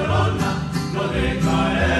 llorona no decaerá.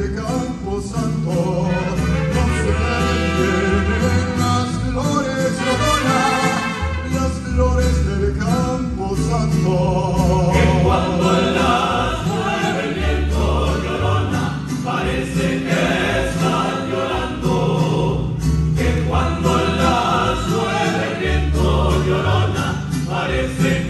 Parece